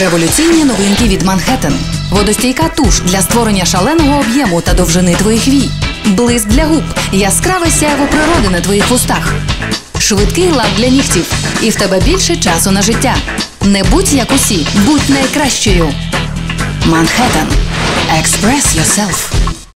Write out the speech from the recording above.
Революційні новинки від Манхеттен. Водостійка туш для створення шаленого об'єму та довжини твоїх вій. Блиск для губ. Яскраве сяйво природи на твоїх вустах. Швидкий лак для нігтів. І в тебе більше часу на життя. Не будь як усі, будь найкращою. Манхеттен. Express yourself.